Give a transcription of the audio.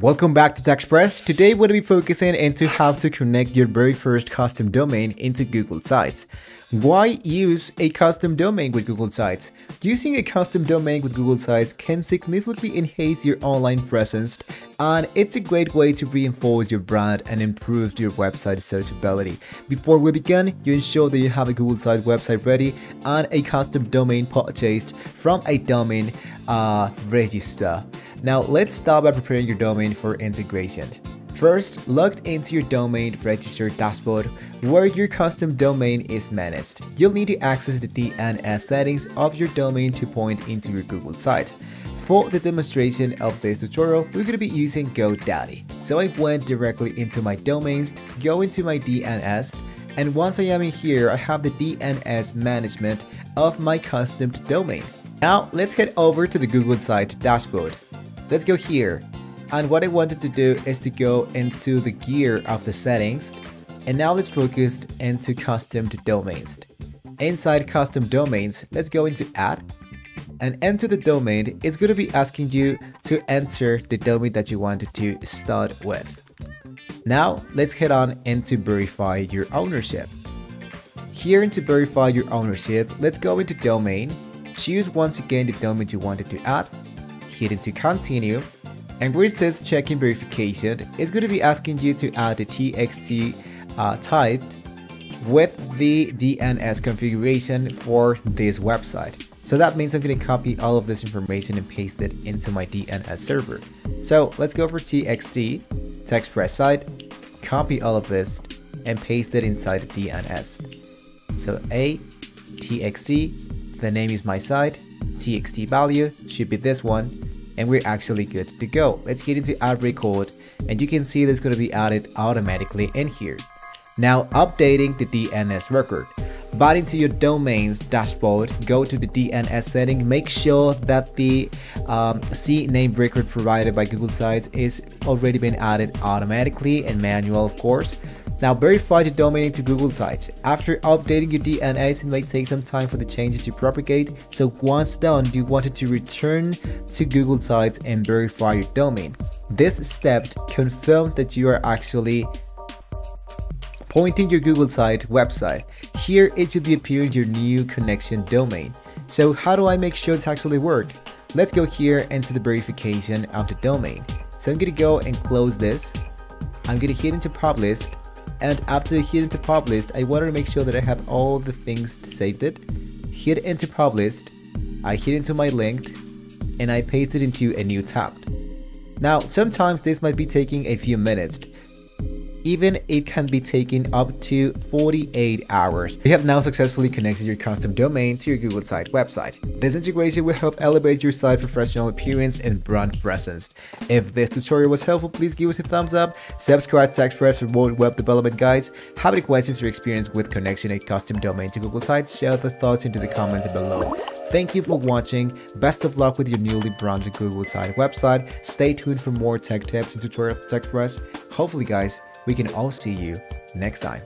Welcome back to TechExpress. Today we're going to be focusing into how to connect your very first custom domain into Google Sites. Why use a custom domain with Google Sites? Using a custom domain with Google Sites can significantly enhance your online presence and it's a great way to reinforce your brand and improve your website searchability. Before we begin, you ensure that you have a Google Site website ready and a custom domain purchased from a domain uh, register. Now let's start by preparing your domain for integration. First, log into your domain register dashboard where your custom domain is managed. You'll need to access the DNS settings of your domain to point into your Google site. For the demonstration of this tutorial, we're going to be using GoDaddy. So I went directly into my domains, go into my DNS, and once I am in here, I have the DNS management of my custom domain. Now let's head over to the Google site dashboard. Let's go here. And what I wanted to do is to go into the gear of the settings. And now let's focus into custom domains. Inside custom domains, let's go into add and enter the domain. It's going to be asking you to enter the domain that you wanted to start with. Now let's head on into verify your ownership. Here into verify your ownership, let's go into domain, choose once again the domain you wanted to add hit into continue and where it says checking verification it's going to be asking you to add the txt uh, type with the DNS configuration for this website. So that means I'm going to copy all of this information and paste it into my DNS server. So let's go for TXT, TechExpress site, copy all of this and paste it inside the DNS. So A, TXT, the name is my site, TXT value should be this one, and we're actually good to go. Let's get into add record and you can see that's going to be added automatically in here. Now updating the DNS record. But into your domains dashboard, go to the DNS setting, make sure that the um, CNAME record provided by Google Sites is already been added automatically and manual of course. Now verify the domain into Google Sites. After updating your DNS, it may take some time for the changes to propagate. So once done, you wanted to return to Google Sites and verify your domain. This step confirms that you are actually pointing your Google site website. Here it should be appearing your new connection domain. So how do I make sure it's actually work? Let's go here into the verification of the domain. So I'm gonna go and close this. I'm gonna hit into publish and after hit into published I wanted to make sure that I have all the things saved it. Hit into published I hit into my linked and I paste it into a new tab. Now sometimes this might be taking a few minutes even it can be taking up to 48 hours. You have now successfully connected your custom domain to your Google site website. This integration will help elevate your site professional appearance and brand presence. If this tutorial was helpful, please give us a thumbs up, subscribe to TechExpress for more web development guides, have any questions or experience with connecting a custom domain to Google Sites, share the thoughts into the comments below. Thank you for watching. Best of luck with your newly branded Google site website. Stay tuned for more tech tips and tutorials for TechExpress. Hopefully guys, we can all see you next time.